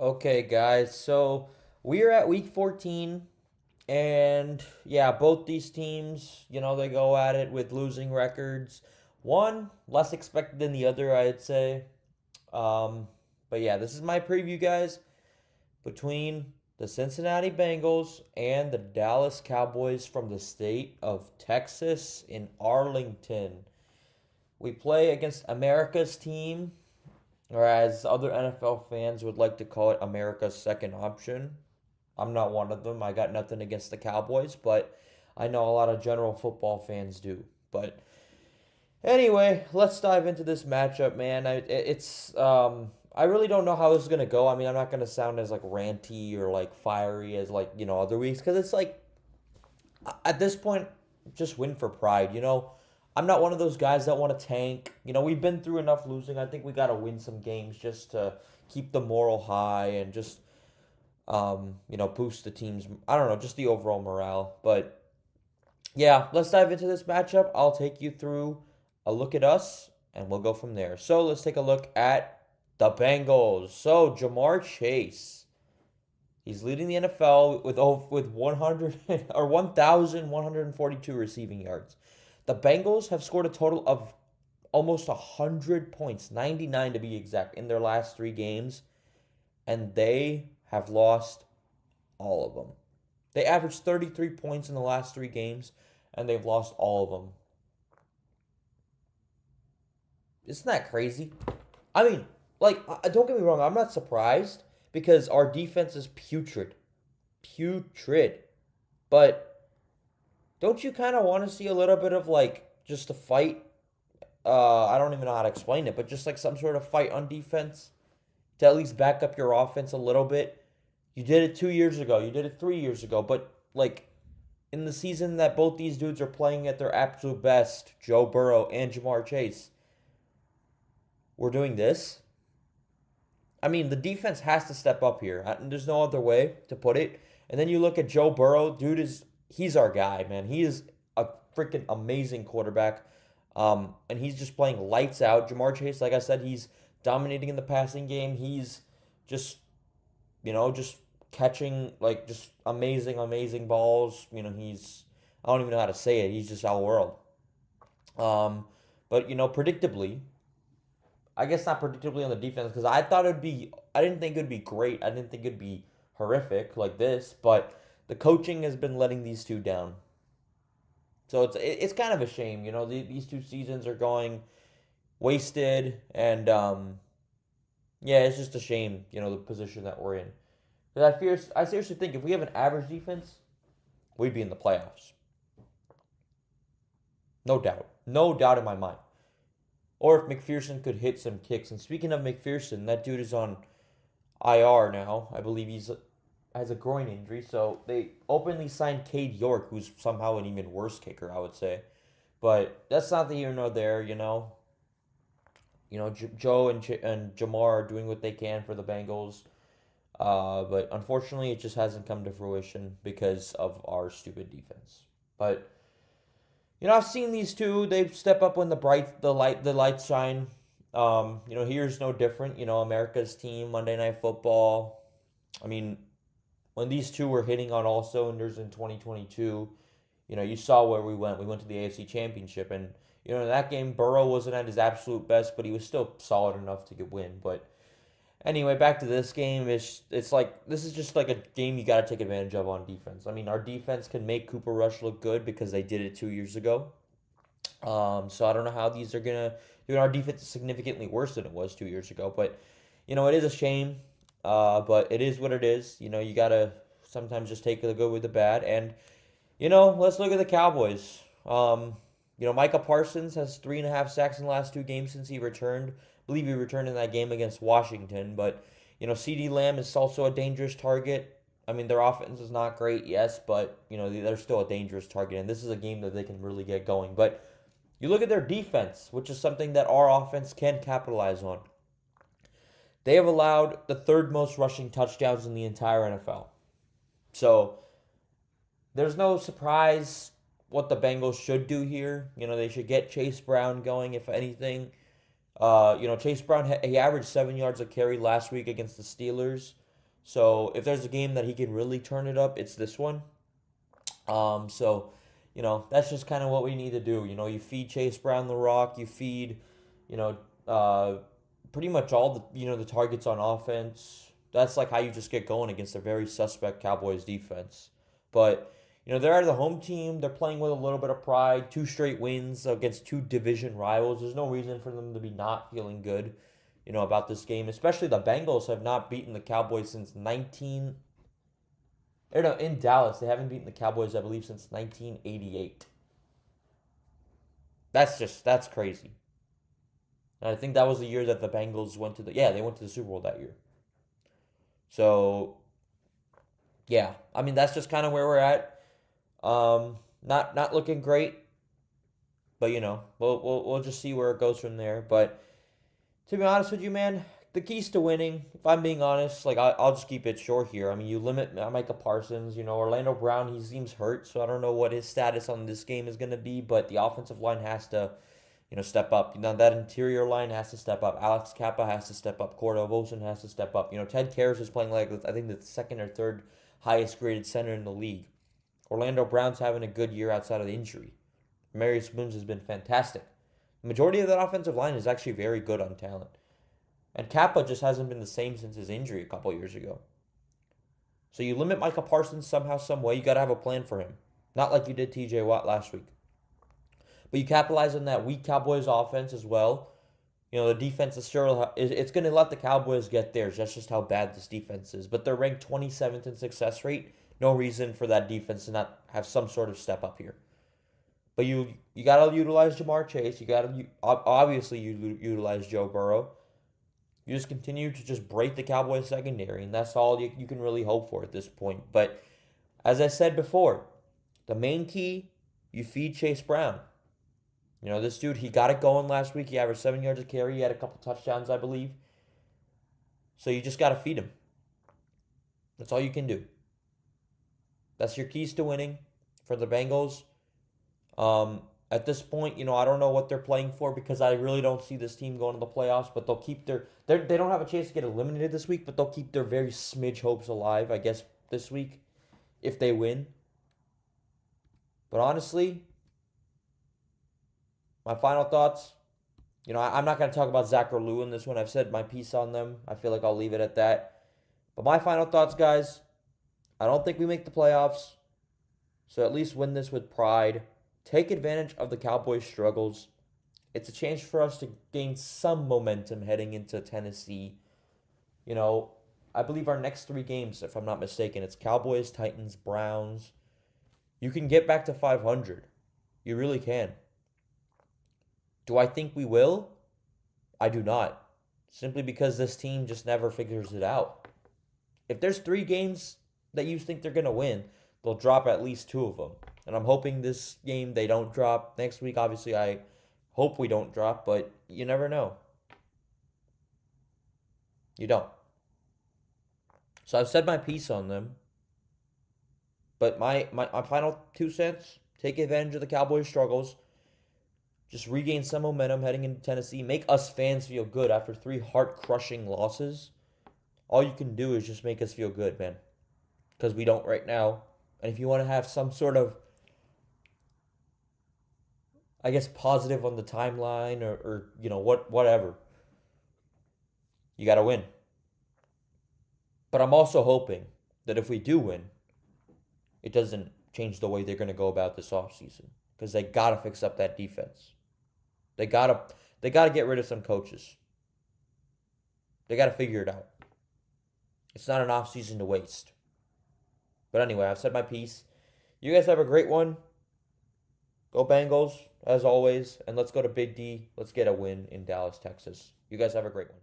Okay, guys. So we're at week 14, and yeah, both these teams, you know, they go at it with losing records. One less expected than the other, I'd say. Um, but yeah, this is my preview, guys, between the Cincinnati Bengals and the Dallas Cowboys from the state of Texas in Arlington. We play against America's team, or as other NFL fans would like to call it, America's second option. I'm not one of them. I got nothing against the Cowboys, but I know a lot of general football fans do. But anyway, let's dive into this matchup, man. I, it's um, I really don't know how this is gonna go. I mean, I'm not gonna sound as like ranty or like fiery as like you know other weeks because it's like at this point, just win for pride. You know, I'm not one of those guys that want to tank. You know, we've been through enough losing. I think we got to win some games just to keep the moral high and just, um, you know, boost the team's, I don't know, just the overall morale. But yeah, let's dive into this matchup. I'll take you through a look at us and we'll go from there. So let's take a look at the Bengals. So Ja'Marr Chase. He's leading the NFL with with 100 or 1,142 receiving yards. The Bengals have scored a total of almost 100 points, 99 to be exact, in their last three games, and they have lost all of them. They averaged 33 points in the last three games, and they've lost all of them. Isn't that crazy? I mean, like, don't get me wrong, I'm not surprised because our defense is putrid. Putrid. But don't you kind of want to see a little bit of like just a fight? Uh, I don't even know how to explain it, but just like some sort of fight on defense to at least back up your offense a little bit. You did it two years ago. You did it three years ago. But like in the season that both these dudes are playing at their absolute best, Joe Burrow and Ja'Marr Chase, we're doing this. I mean, the defense has to step up here. There's no other way to put it. And then you look at Joe Burrow, dude is he's our guy, man. He is a freaking amazing quarterback. Um, and he's just playing lights out. Ja'Marr Chase, like I said, he's dominating in the passing game. He's just, you know, just catching like just amazing, amazing balls. You know, he's I don't even know how to say it. He's just our world. Um, but you know, predictably, I guess not predictably on the defense because I thought it'd be. I didn't think it'd be great. I didn't think it'd be horrific like this, but the coaching has been letting these two down. So it's it's kind of a shame, you know. The, these two seasons are going wasted, and um, yeah, it's just a shame, you know, the position that we're in. But I fear, I seriously think if we have an average defense, we'd be in the playoffs. No doubt, no doubt in my mind. Or if McPherson could hit some kicks. And speaking of McPherson, that dude is on IR now. I believe he's has a groin injury, so they openly signed Cade York, who's somehow an even worse kicker, I would say. But that's not the here nor there, you know. You know, J- Joe and and Ja'Marr are doing what they can for the Bengals, uh, but unfortunately, it just hasn't come to fruition because of our stupid defense. But you know, I've seen these two. They step up when the bright, the light, the lights shine. Um, you know, here's no different. You know, America's team, Monday Night Football. I mean, when these two were hitting on all cylinders in 2022, you know, you saw where we went. We went to the AFC Championship, and you know, in that game, Burrow wasn't at his absolute best, but he was still solid enough to get win. But anyway, back to this game. It's it's like this is just like a game you got to take advantage of on defense. I mean, our defense can make Cooper Rush look good because they did it two years ago. Um, so I don't know how these are gonna do. Our defense is significantly worse than it was two years ago, but you know, it is a shame. Uh, but it is what it is. You know, you gotta sometimes just take the good with the bad. And you know, let's look at the Cowboys. Um, you know, Micah Parsons has three and a half sacks in the last two games since he returned. I believe he returned in that game against Washington. But you know, CeeDee Lamb is also a dangerous target. I mean, their offense is not great, yes, but you know they're still a dangerous target, and this is a game that they can really get going. But you look at their defense, which is something that our offense can capitalize on. They have allowed the third most rushing touchdowns in the entire NFL. So there's no surprise what the Bengals should do here. You know, they should get Chase Brown going, if anything. Uh, you know, Chase Brown, he averaged seven yards a carry last week against the Steelers. So if there's a game that he can really turn it up, it's this one. Um, so, you know, that's just kind of what we need to do. You know, you feed Chase Brown the rock, you feed, you know, uh, pretty much all the you know the targets on offense. That's like how you just get going against a very suspect Cowboys defense. But you know they're the home team. They're playing with a little bit of pride. Two straight wins against two division rivals. There's no reason for them to be not feeling good. You know about this game, especially the Bengals have not beaten the Cowboys since 19. Or no, in Dallas they haven't beaten the Cowboys I believe since 1988. That's just that's crazy. And I think that was the year that the Bengals went to the yeah, they went to the Super Bowl that year. So yeah, I mean that's just kind of where we're at. Um not not looking great. But you know, we'll we'll we'll just see where it goes from there, but to be honest with you, man, the keys to winning, if I'm being honest, like I, will just keep it short here. I mean, you limit Micah Parsons, you know, Orlando Brown, he seems hurt, so I don't know what his status on this game is going to be, but the offensive line has to you know, step up. You know, that interior line has to step up. Alex Cappa has to step up. Cordell has to step up. You know, Ted Karras is playing like I think the second or third highest graded center in the league. Orlando Brown's having a good year outside of the injury. Marius Mims has been fantastic. The majority of that offensive line is actually very good on talent. And Cappa just hasn't been the same since his injury a couple years ago. So you limit Micah Parsons somehow, some way. You got to have a plan for him. Not like you did TJ Watt last week. But you capitalize on that weak Cowboys offense as well. You know, the defense is sure it's going to let the Cowboys get theirs. That's just how bad this defense is. But they're ranked 27th in success rate. No reason for that defense to not have some sort of step up here. But you you got to utilize Ja'Marr Chase. You got to obviously you utilize Joe Burrow. You just continue to just break the Cowboys secondary, and that's all you, you can really hope for at this point. But as I said before, the main key you feed Chase Brown. You know, this dude, he got it going last week. He averaged seven yards a carry. He had a couple touchdowns, I believe. So you just got to feed him. That's all you can do. That's your keys to winning for the Bengals. Um, at this point, you know, I don't know what they're playing for because I really don't see this team going to the playoffs, but they'll keep their they they don't have a chance to get eliminated this week, but they'll keep their very smidge hopes alive, I guess, this week if they win. But honestly, my final thoughts. You know, I, am not going to talk about Zac or Lou in this one. I've said my piece on them. I feel like I'll leave it at that. But my final thoughts, guys. I don't think we make the playoffs. So at least win this with pride. Take advantage of the Cowboys' struggles. It's a chance for us to gain some momentum heading into Tennessee. You know, I believe our next three games, if I'm not mistaken, it's Cowboys, Titans, Browns. You can get back to 500. You really can. Do I think we will? I do not. Simply because this team just never figures it out. If there's three games that you think they're going to win, they'll drop at least two of them. And I'm hoping this game they don't drop. Next week, obviously, I hope we don't drop, but you never know. You don't. So I've said my piece on them. But my, my, my final two cents take advantage of the Cowboys' struggles just regain some momentum heading into Tennessee, make us fans feel good after three heart crushing losses. All you can do is just make us feel good, man. Because we don't right now. And if you want to have some sort of, I guess, positive on the timeline or, or you know, what whatever, you got to win. But I'm also hoping that if we do win, it doesn't change the way they're going to go about this offseason because they got to fix up that defense. They gotta they gotta get rid of some coaches. They gotta figure it out. It's not an off season to waste. But anyway, I've said my piece. You guys have a great one. Go Bengals, as always, and let's go to Big D. Let's get a win in Dallas, Texas. You guys have a great one.